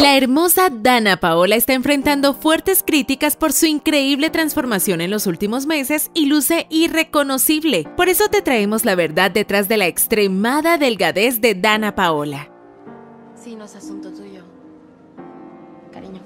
La hermosa Dana Paola está enfrentando fuertes críticas por su increíble transformación en los últimos meses y luce irreconocible. Por eso te traemos la verdad detrás de la extremada delgadez de Dana Paola. Sí, no es asunto tuyo. Cariño.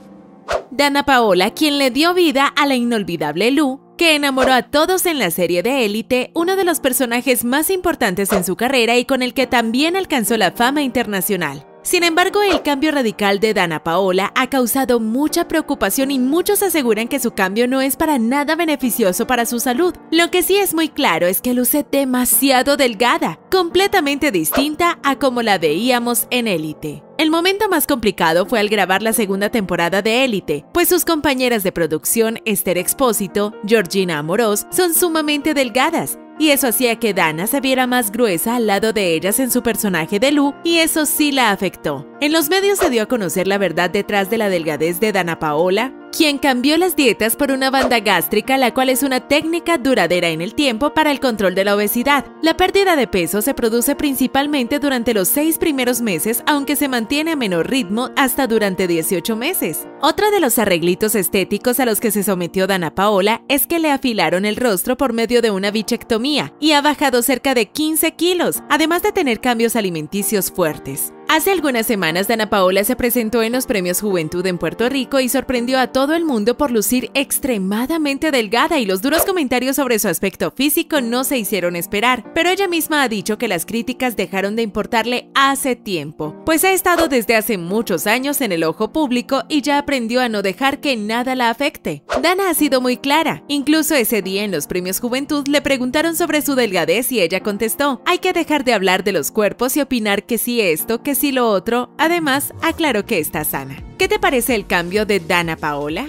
Dana Paola, quien le dio vida a la inolvidable Lu, que enamoró a todos en la serie de Élite, uno de los personajes más importantes en su carrera y con el que también alcanzó la fama internacional. Sin embargo, el cambio radical de Dana Paola ha causado mucha preocupación y muchos aseguran que su cambio no es para nada beneficioso para su salud. Lo que sí es muy claro es que luce demasiado delgada, completamente distinta a como la veíamos en Élite. El momento más complicado fue al grabar la segunda temporada de Élite, pues sus compañeras de producción Esther Expósito, Georgina Amorós, son sumamente delgadas y eso hacía que Dana se viera más gruesa al lado de ellas en su personaje de Lu, y eso sí la afectó. En los medios se dio a conocer la verdad detrás de la delgadez de Dana Paola, quien cambió las dietas por una banda gástrica, la cual es una técnica duradera en el tiempo para el control de la obesidad. La pérdida de peso se produce principalmente durante los seis primeros meses, aunque se mantiene a menor ritmo hasta durante 18 meses. Otro de los arreglitos estéticos a los que se sometió Dana Paola es que le afilaron el rostro por medio de una bichectomía y ha bajado cerca de 15 kilos, además de tener cambios alimenticios fuertes. Hace algunas semanas, Dana Paola se presentó en los Premios Juventud en Puerto Rico y sorprendió a todo el mundo por lucir extremadamente delgada y los duros comentarios sobre su aspecto físico no se hicieron esperar, pero ella misma ha dicho que las críticas dejaron de importarle hace tiempo, pues ha estado desde hace muchos años en el ojo público y ya aprendió a no dejar que nada la afecte. Dana ha sido muy clara, incluso ese día en los Premios Juventud le preguntaron sobre su delgadez y ella contestó, hay que dejar de hablar de los cuerpos y opinar que sí esto, que sí lo otro, además aclaró que está sana. ¿Qué te parece el cambio de Dana Paola?